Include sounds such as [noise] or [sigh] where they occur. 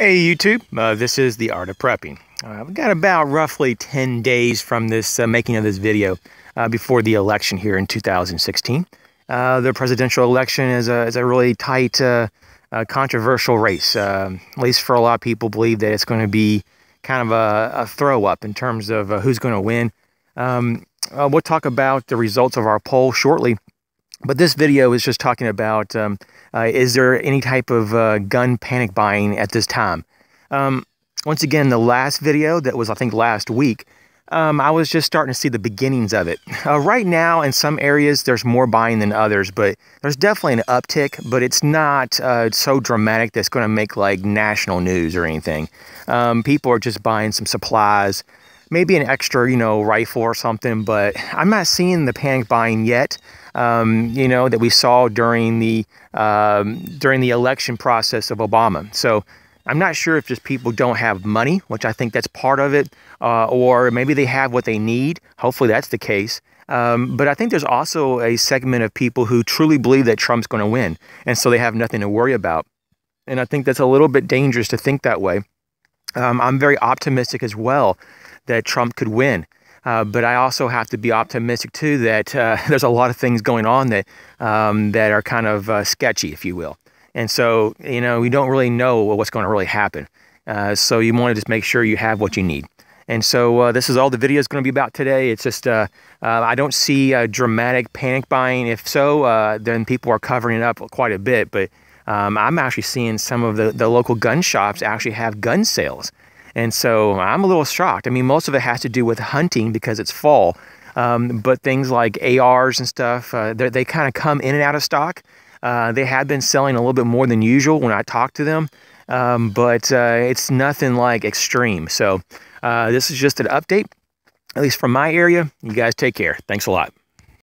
Hey YouTube, uh, this is The Art of Prepping. Uh, we've got about roughly 10 days from this uh, making of this video uh, before the election here in 2016. Uh, the presidential election is a, is a really tight, uh, controversial race. at least for a lot of people believe that it's going to be kind of a, a throw up in terms of who's going to win. Um, we'll talk about the results of our poll shortly, but this video is just talking about um, uh, is there any type of uh, gun panic buying at this time? Um, once again, the last video that was, I think, last week, um, I was just starting to see the beginnings of it. [laughs] Uh, right now, in some areas, there's more buying than others, but there's definitely an uptick, but it's not uh, so dramatic that's going to make like national news or anything. Um, people are just buying some supplies, maybe an extra, you know, rifle or something, but I'm not seeing the panic buying yet um, you know, that we saw during the um, during the election process of Obama. So I'm not sure if just people don't have money, which I think that's part of it, uh, or maybe they have what they need. Hopefully that's the case. Um, but I think there's also a segment of people who truly believe that Trump's going to win, and so they have nothing to worry about. And I think that's a little bit dangerous to think that way. Um, I'm very optimistic as well that Trump could win. Uh, but I also have to be optimistic too that uh, [laughs] there's a lot of things going on that um, that are kind of uh, sketchy, if you will. And so, you know, we don't really know what's going to really happen. Uh, so you want to just make sure you have what you need. And so uh, this is all the video is going to be about today. It's just I don't see dramatic panic buying. If so, then people are covering it up quite a bit. But um, I'm actually seeing some of the, the local gun shops actually have gun sales. And so I'm a little shocked. I mean, most of it has to do with hunting because it's fall. Um, but things like ARs and stuff, uh, they kind of come in and out of stock. Uh, they have been selling a little bit more than usual when I talk to them, um, but uh, it's nothing like extreme. So uh, this is just an update, at least from my area. You guys take care. Thanks a lot.